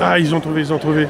Ah, ils ont trouvé, ils ont trouvé.